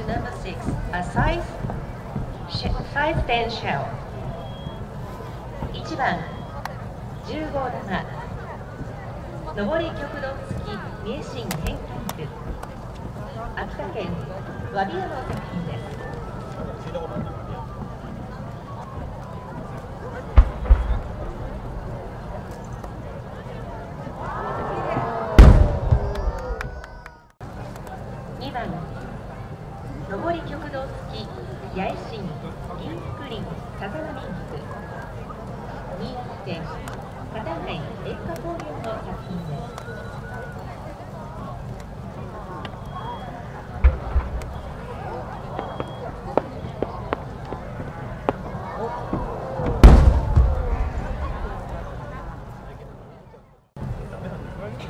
to number six, a size, size 10 shell. 1番、10号玉、上り極道付き名神変化区、秋田県和ビアの作品です。2番上り極道付き八重新銀福林風間民宿新潟県片貝演歌公園の作品です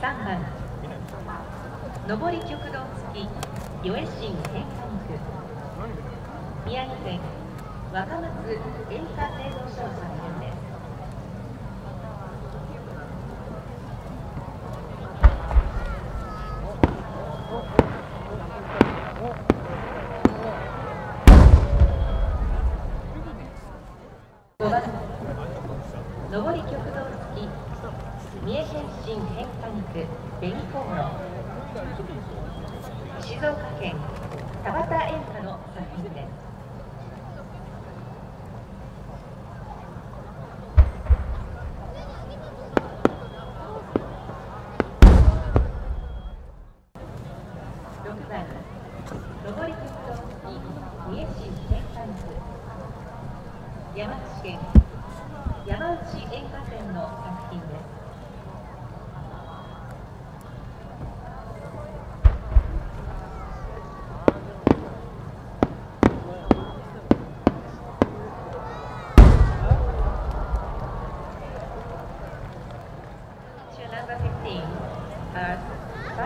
3番上り極道付き。与江新変化区宮城県若松演歌製造所作品です。5番上り極道付き三重県新変化肉紅こうろ静岡県田端演歌の作品です。山口県山内演歌店の作品です。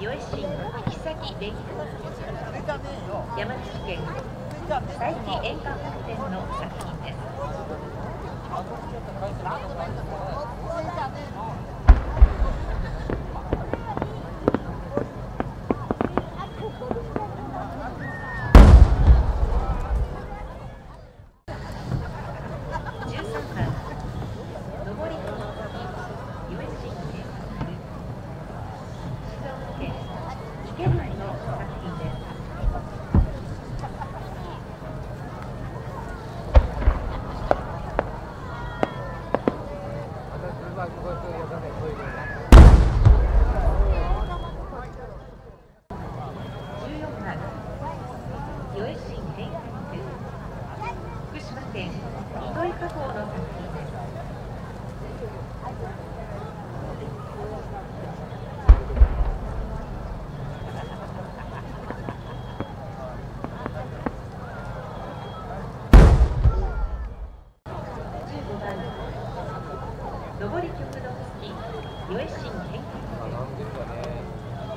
与江新行き先電気山梨県佐伯沿岸本店の作品です。Và chúng tôi.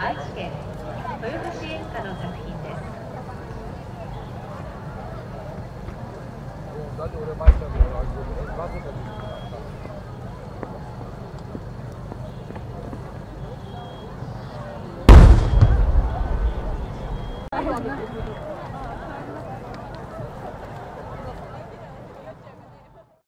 愛知県豊橋演歌の作品です。はい